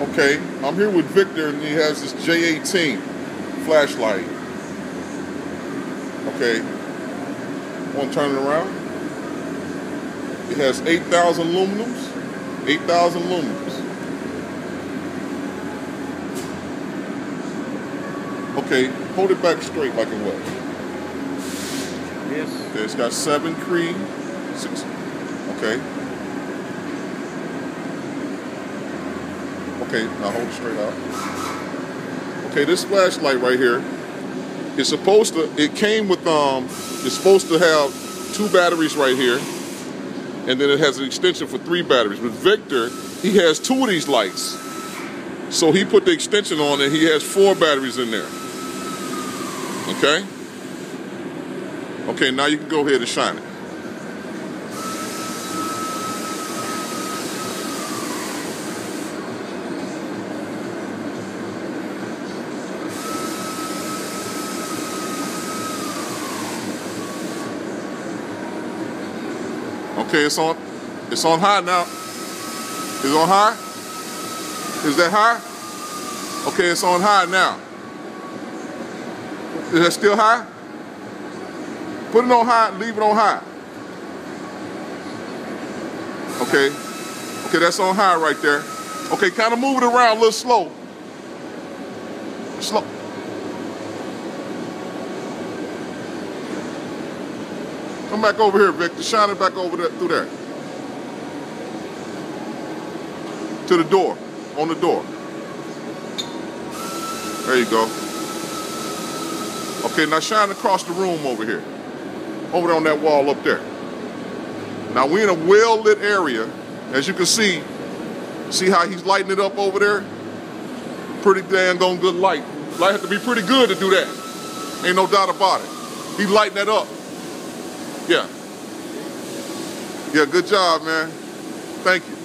Okay, I'm here with Victor and he has this J18 flashlight. Okay, want to turn it around? It has 8,000 lumens. 8,000 lumens. Okay, hold it back straight like it was. Yes. Okay, it's got seven Cree, six. Okay. Okay, now hold it straight out. Okay, this flashlight right here is supposed to. It came with um. It's supposed to have two batteries right here, and then it has an extension for three batteries. But Victor, he has two of these lights, so he put the extension on, and he has four batteries in there. Okay. Okay, now you can go ahead and shine it. Okay, it's on. It's on high now. Is it on high? Is that high? Okay, it's on high now. Is that still high? Put it on high, leave it on high. Okay. Okay, that's on high right there. Okay, kind of move it around a little slow. Slow. Come back over here, Victor. Shine it back over there through there. To the door. On the door. There you go. Okay, now shine across the room over here. Over there on that wall up there. Now we're in a well-lit area. As you can see, see how he's lighting it up over there? Pretty dang on good light. Light have to be pretty good to do that. Ain't no doubt about it. He's lighting that up. Yeah. Yeah, good job, man. Thank you.